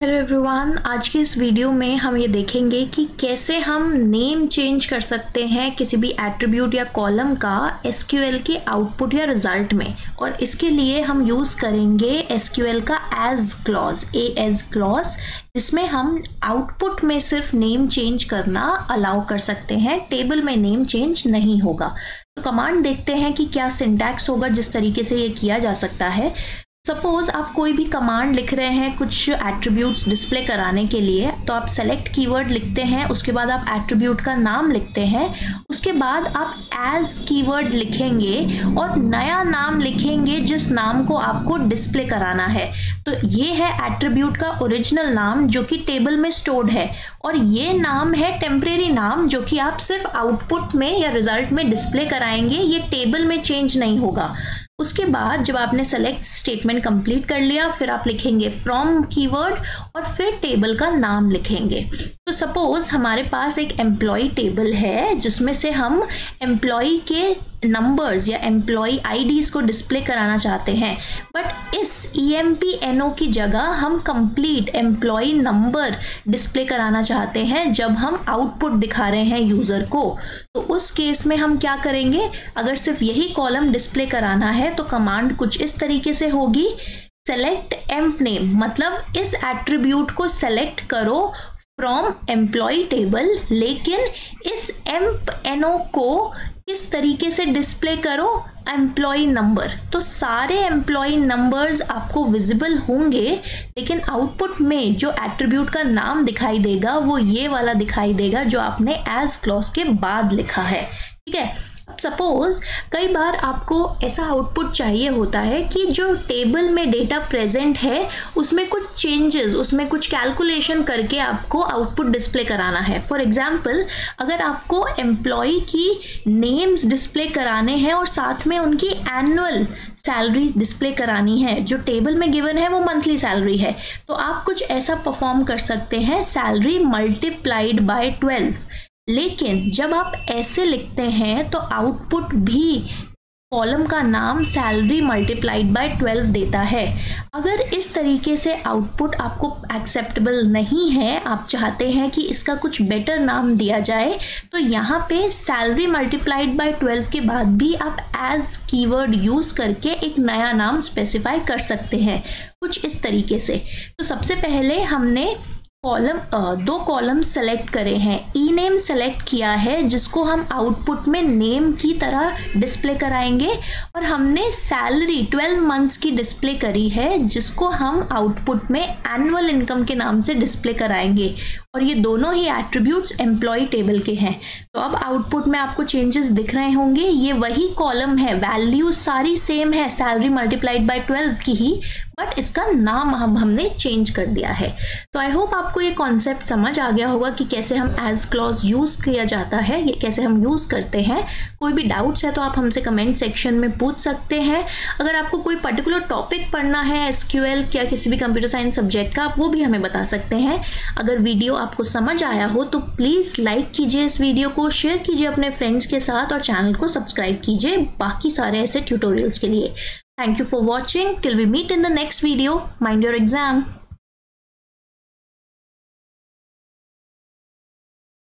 Hello everyone आज के इस वीडियो में हम ये देखेंगे कि कैसे हम नेम चेंज कर सकते हैं किसी भी एट्रीब्यूट या कॉलम का एसक्यूएल के आउटपुट या रिज़ल्ट में। और इसके लिए हम यूज़ करेंगे एसक्यूएल का as clause a as clause जिसमें हम आउटपुट में सिर्फ़ नेम चेंज करना अलाउ कर सकते हैं। टेबल में नेम चेंज नहीं होगा। तो कमांड देखते हैं कि क्या सिंटैक्स होगा, जिस तरीके से ये किया जा सकता है। सपोज़ आप कोई भी कमांड लिख रहे हैं कुछ एट्रीब्यूट्स डिस्प्ले कराने के लिए तो आप सेलेक्ट कीवर्ड लिखते हैं, उसके बाद आप एट्रीब्यूट का नाम लिखते हैं, उसके बाद आप एज कीवर्ड लिखेंगे और नया नाम लिखेंगे जिस नाम को आपको डिस्प्ले कराना है। तो ये है एट्रीब्यूट का ओरिजिनल नाम जो कि टेबल में स्टोर्ड है और ये नाम है टेम्परेरी नाम जो कि आप सिर्फ़ आउटपुट में या रिज़ल्ट में डिस्प्ले कराएँगे, ये टेबल में चेंज नहीं होगा। उसके बाद जब आपने सेलेक्ट स्टेटमेंट कंप्लीट कर लिया, फिर आप लिखेंगे फ्रॉम कीवर्ड और फिर टेबल का नाम लिखेंगे। तो सपोज़ हमारे पास एक एम्प्लॉय टेबल है, जिसमें से हम एम्प्लॉय के नंबर्स या एम्प्लॉय आईडीज को डिस्प्ले कराना चाहते हैं। बट इस E M P N O की जगह हम कंप्लीट एम्प्लॉय नंबर डिस्प्ले कराना चाहते हैं, जब हम आउटपुट दिखा रहे हैं यूज़र को। तो उस केस में हम क्या करेंगे? अगर सिर्फ़ यही कॉलम डिस्प्ले कराना है तो कमांड कुछ इस तरीके से होगी। सेलेक्ट एम्प नेम मतलब इस एट्रीब्यूट को सेलेक्ट करो फ्रॉम एम्प्लॉय टेबल लेकिन इस एम्प एनओ को किस तरीके से डिस्प्ले करो? एम्प्लॉय नंबर तो सारे एम्प्लॉय नंबर्स आपको विजिबल होंगे, लेकिन आउटपुट में जो एट्रीब्यूट का नाम दिखाई देगा, वो ये वाला दिखाई देगा जो आपने एज क्लॉज के बाद लिखा है। ठीक है? सपोज़ कई बार आपको ऐसा आउटपुट चाहिए होता है कि जो टेबल में डेटा प्रेजेंट है, उसमें कुछ चेंजेस उसमें कुछ कैलकुलेशन करके आपको आउटपुट डिस्प्ले कराना है। फॉर एग्जांपल अगर आपको एम्प्लॉय की नेम्स डिस्प्ले कराने हैं और साथ में उनकी एनुअल सैलरी डिस्प्ले करानी है, जो टेबल में गिवन है, वो मंथली सैलरी है तो आप कुछ ऐसा परफॉर्म कर सकते हैं सैलरी मल्टीप्लाइड बाय ट्वेल्व लेकिन जब आप ऐसे लिखते हैं तो आउटपुट भी कॉलम का नाम सैलरी मल्टीप्लाइड बाय ट्वेल्व देता है। अगर इस तरीके से आउटपुट आपको एक्सेप्टेबल नहीं है, आप चाहते हैं कि इसका कुछ बेटर नाम दिया जाए तो यहाँ पे सैलरी मल्टीप्लाइड बाय ट्वेल्व के बाद भी आप एज कीवर्ड यूज़ करके एक नया नाम स्पेसिफाई कर सकते हैं। कुछ इस तरीके से। तो सबसे पहले हमने कॉलम दो कॉलम सेलेक्ट करे हैं। ई नेम सेलेक्ट किया है, जिसको हम आउटपुट में नेम की तरह डिस्प्ले कराएँगे। और हमने सैलरी 12 मंथ्स की डिस्प्ले करी है, जिसको हम आउटपुट में एनुअल इनकम के नाम से डिस्प्ले कराएँगे। और ये दोनों ही एट्रीब्यूट्स एम्प्लॉय टेबल के हैं। तो अब आउटपुट में आपको चेंजेस दिख रहे होंगे। ये वही कॉलम है। वैल्यू सारी सेम है। सैलरी मल्टीप्लाइड बाई ट्वेल्व की ही। बट इसका नाम हम, हमने चेंज कर दिया है। तो आई होप आपको ये कॉन्सेप्ट समझ आ गया होगा कि कैसे हम एज क्लॉज यूज़ किया जाता है, ये कैसे हम यूज़ करते हैं। कोई भी डाउट्स है तो आप हमसे कमेंट सेक्शन में पूछ सकते हैं। अगर आपको कोई पर्टिकुलर टॉपिक पढ़ना है एस या किसी भी कंप्यूटर साइंस सब्जेक्ट का, आप वो भी हमें बता सकते हैं। अगर वीडियो आपको समझ आया हो तो प्लीज़ लाइक कीजिए इस वीडियो को शेयर कीजिए अपने फ्रेंड्स के साथ और चैनल को सब्सक्राइब कीजिए बाकी सारे ऐसे ट्यूटोरियल्स के लिए। Thank you for watching. Till we meet in the next video, mind your exam.